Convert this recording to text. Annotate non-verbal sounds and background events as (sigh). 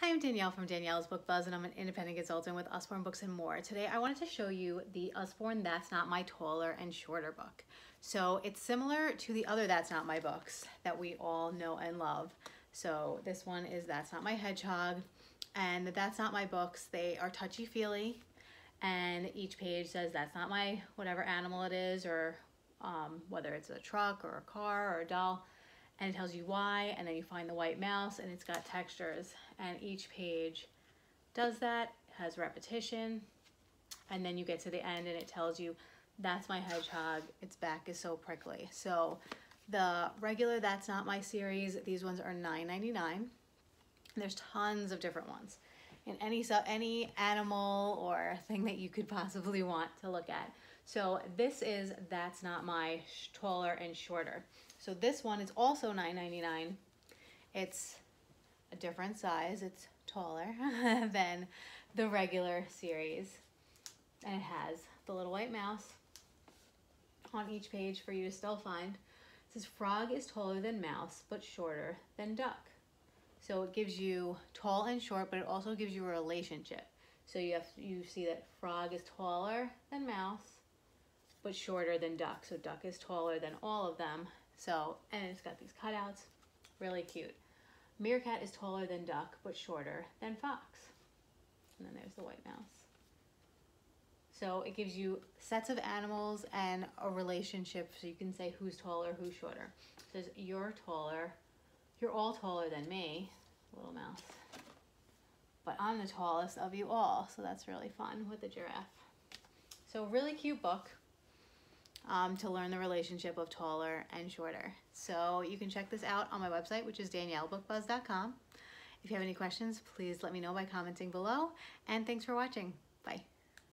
Hi, I'm Danielle from Danielle's Book Buzz, and I'm an independent consultant with Usborne Books and More. Today, I wanted to show you the Usborne That's Not My Taller and Shorter book. So it's similar to the other That's Not My books that we all know and love. So this one is That's Not My Hedgehog, and the That's Not My books, they are touchy-feely, and each page says that's not my whatever animal it is, or um, whether it's a truck or a car or a doll and it tells you why and then you find the white mouse and it's got textures. And each page does that has repetition and then you get to the end and it tells you that's my hedgehog. Its back is so prickly. So the regular that's not my series these ones are $9.99 there's tons of different ones in any so any animal or thing that you could possibly want to look at so this is that's not my taller and shorter so this one is also $9.99. It's a different size. It's taller (laughs) than the regular series. And it has the little white mouse on each page for you to still find. It says frog is taller than mouse, but shorter than duck. So it gives you tall and short, but it also gives you a relationship. So you have you see that frog is taller than mouse, but shorter than duck. So duck is taller than all of them, so, and it's got these cutouts, really cute. Meerkat is taller than duck, but shorter than fox. And then there's the white mouse. So it gives you sets of animals and a relationship so you can say who's taller, who's shorter. It says you're taller, you're all taller than me, little mouse. But I'm the tallest of you all, so that's really fun with the giraffe. So really cute book um, to learn the relationship of taller and shorter. So you can check this out on my website, which is daniellebookbuzz.com. If you have any questions, please let me know by commenting below. And thanks for watching. Bye.